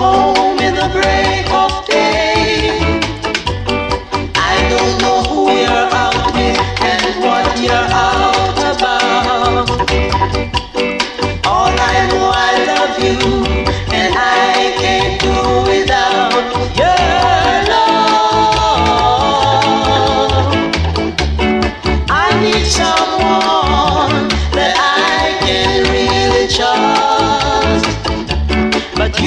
home in the break.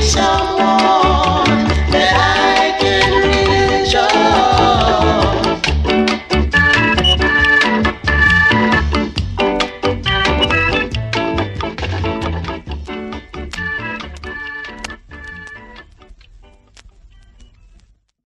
sunshine.